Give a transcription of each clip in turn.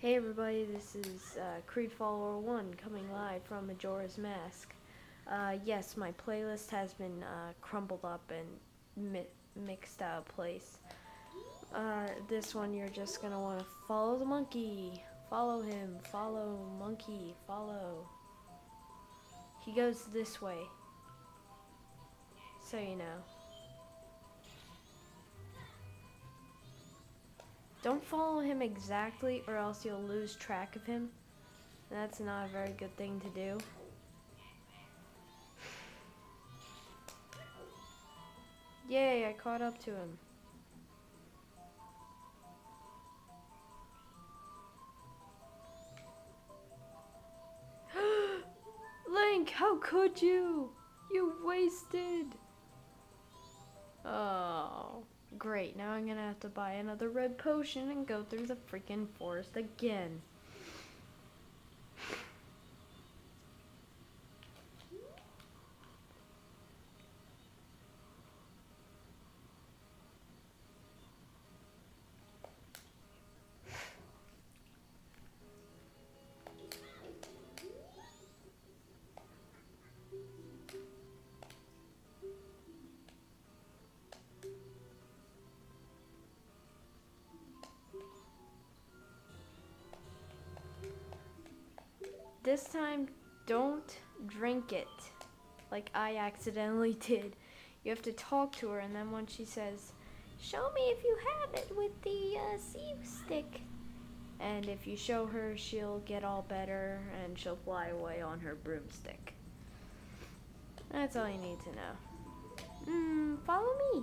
Hey everybody, this is uh, Creed Follower 1 coming live from Majora's Mask. Uh, yes, my playlist has been uh, crumbled up and mi mixed out of place. Uh, this one you're just gonna want to follow the monkey. Follow him, follow monkey, follow. He goes this way. So you know. Don't follow him exactly or else you'll lose track of him. That's not a very good thing to do. Yay, I caught up to him. Link, how could you? You wasted. Oh. Great, now I'm gonna have to buy another red potion and go through the freaking forest again. This time, don't drink it like I accidentally did. You have to talk to her, and then when she says, Show me if you have it with the uh, C stick. And if you show her, she'll get all better and she'll fly away on her broomstick. That's all you need to know. Hmm, follow me.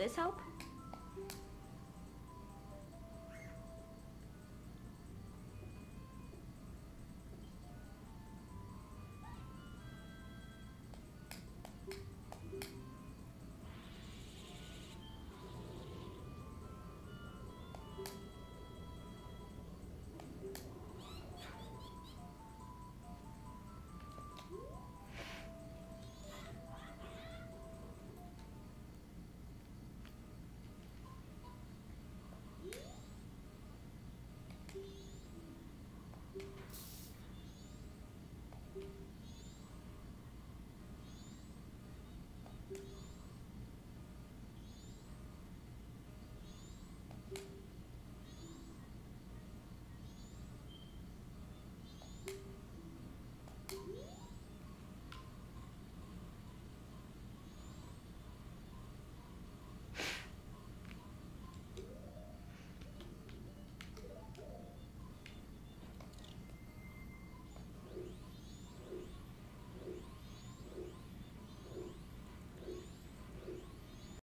this help?